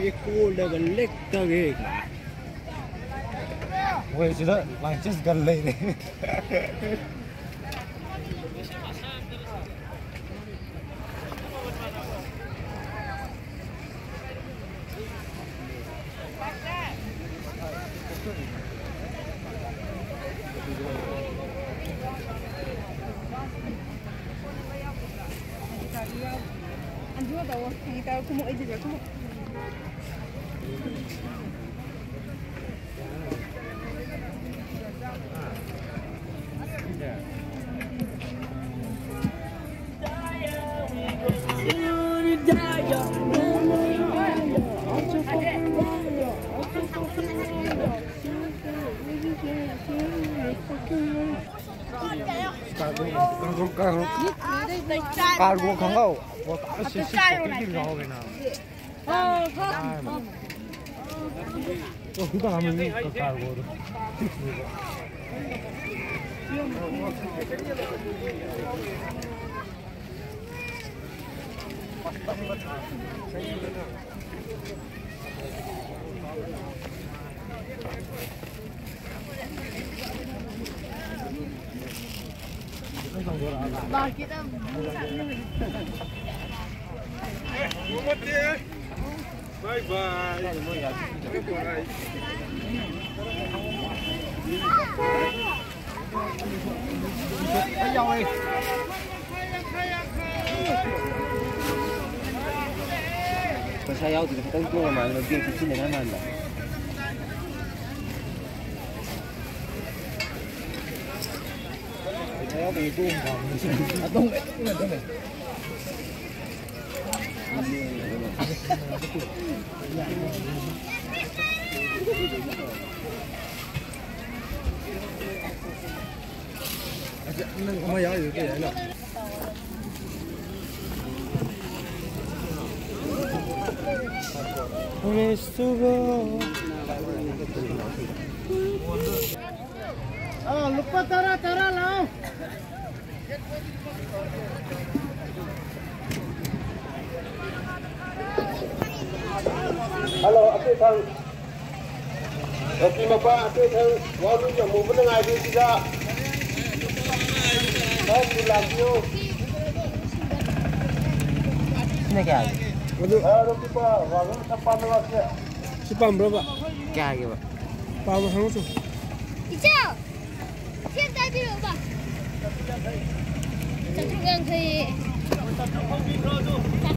ये कोल्ड गल्ले तगे वो इसी तो लंचेस गल्ले ने Anh chưa đâu, thì tao không mua gì cả, không mua. cargo c o r gấu, có cả sự sự của cái gấu này. 어, 그거 하면 이거 알고. 나 기름 못 샀네. 못拜拜。拜拜。加油哎！这加油，这不打不嘛，那点子钱能的。嘛？加油，你赌吗？不赌嘞，不玩得嘞。nâng không ai ở cái đấy rồi Place to go. Ah, look at alo ate thang ati mapa ate thang wa lu ya mu bun ngai di ja ba ku lam yo đi kya Aduh, aduh, kita, wagun sampai mana waktu? Sipam berapa? Kaya gitu. Pam sama tu. Ijo, siapa tadi berapa? 小春哥可以。